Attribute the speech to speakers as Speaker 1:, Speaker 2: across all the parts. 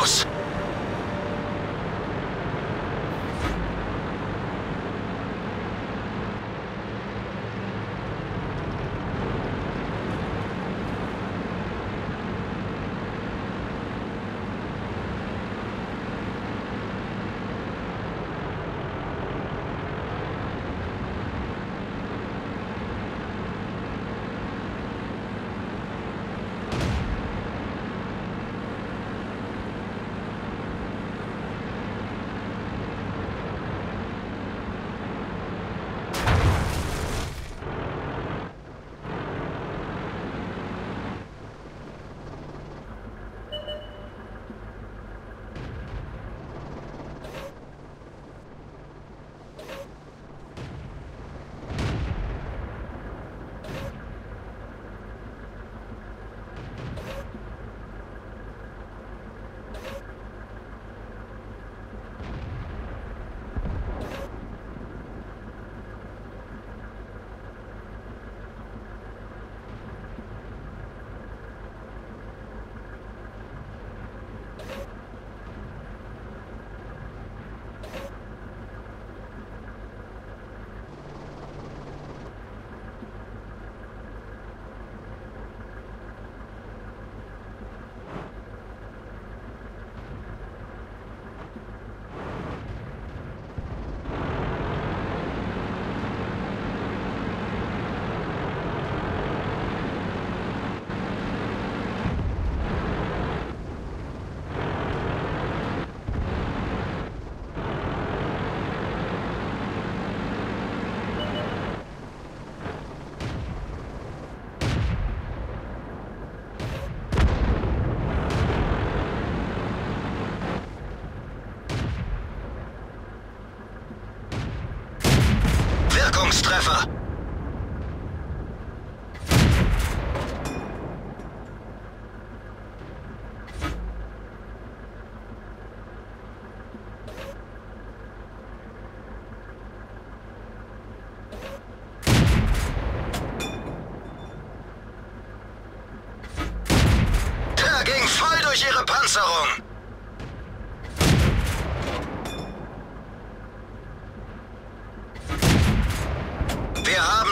Speaker 1: close.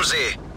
Speaker 1: грузы.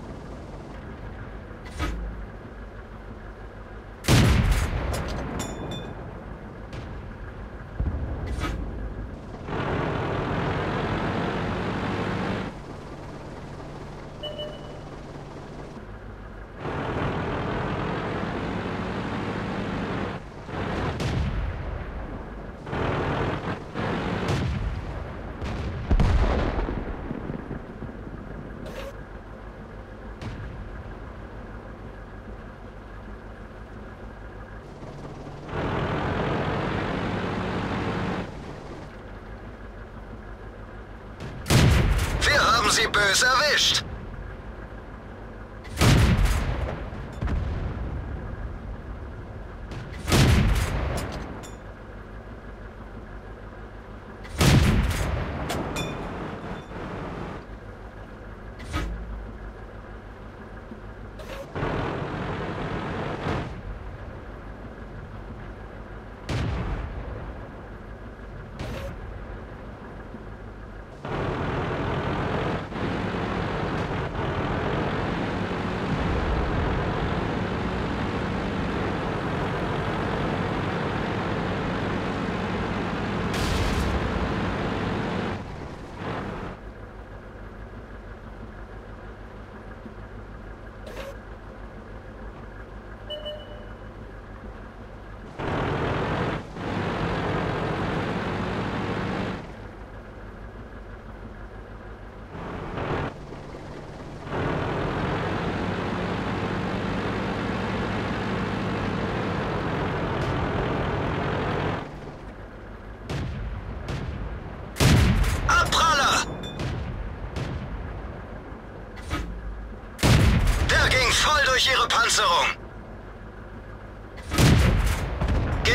Speaker 1: Böse erwischt!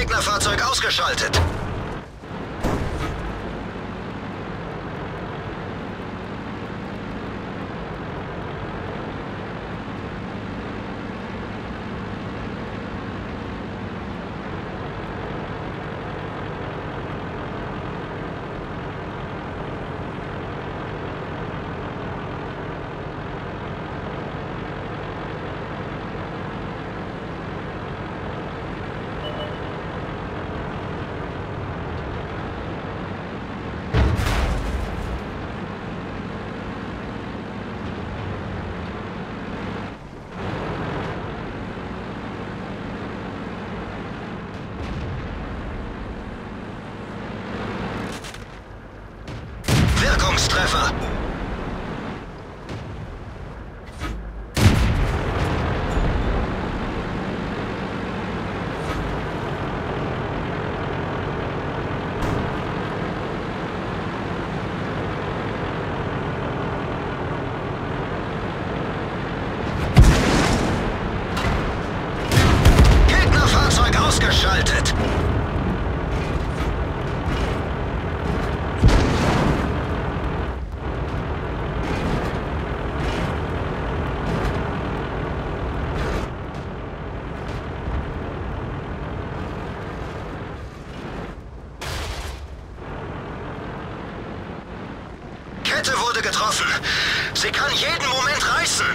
Speaker 1: Gegnerfahrzeug ausgeschaltet! Rakete wurde getroffen. Sie kann jeden Moment reißen.